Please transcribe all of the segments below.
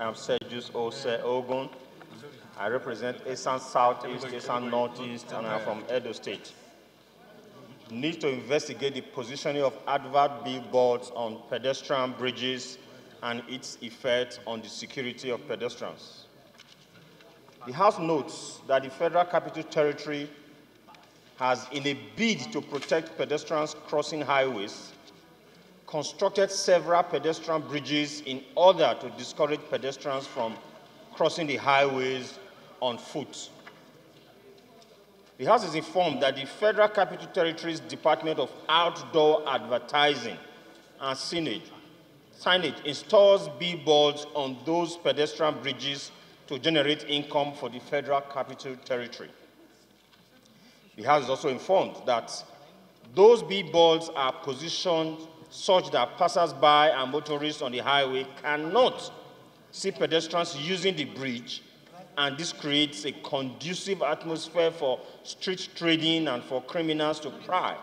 I'm Sergius Ose Ogun. I represent Esan Southeast, Esan Northeast, and I'm from Edo State. Need to investigate the positioning of advert billboards on pedestrian bridges and its effect on the security of pedestrians. The House notes that the Federal Capital Territory has, in a bid to protect pedestrians crossing highways, constructed several pedestrian bridges in order to discourage pedestrians from crossing the highways on foot. The House is informed that the Federal Capital Territory's Department of Outdoor Advertising and Signage, signage installs billboards on those pedestrian bridges to generate income for the Federal Capital Territory. The House is also informed that those billboards are positioned such that passers-by and motorists on the highway cannot see pedestrians using the bridge, and this creates a conducive atmosphere for street trading and for criminals to pry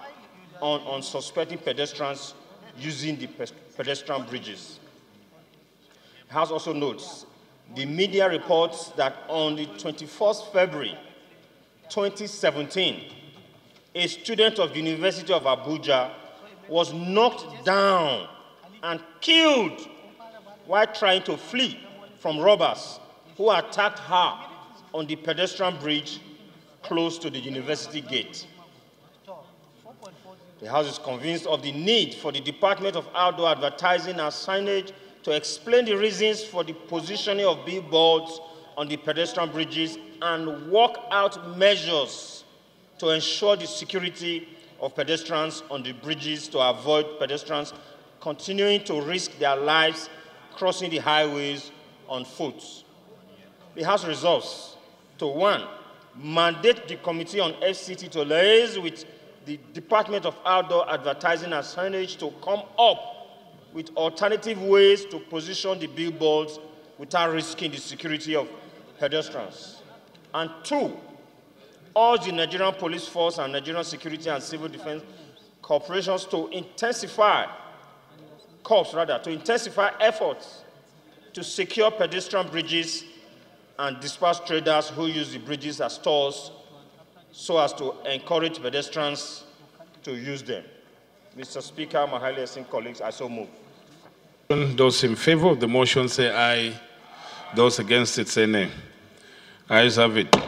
on unsuspecting pedestrians using the pedestrian bridges. The House also notes the media reports that on the 21st February 2017, a student of the University of Abuja was knocked down and killed while trying to flee from robbers who attacked her on the pedestrian bridge close to the university gate. The House is convinced of the need for the Department of Outdoor Advertising and Signage to explain the reasons for the positioning of billboards on the pedestrian bridges and work out measures to ensure the security of pedestrians on the bridges to avoid pedestrians continuing to risk their lives crossing the highways on foot. The House resolves to one, mandate the Committee on FCT to liaise with the Department of Outdoor Advertising and Signage to come up with alternative ways to position the billboards without risking the security of pedestrians. And two, urge the Nigerian Police Force and Nigerian Security and Civil Defense corporations to intensify, corps rather, to intensify efforts to secure pedestrian bridges and disperse traders who use the bridges as stores so as to encourage pedestrians to use them. Mr. Speaker, my highly esteemed colleagues, I so move. Those in favor of the motion say aye. Those against it say nay. Ayes have it.